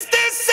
this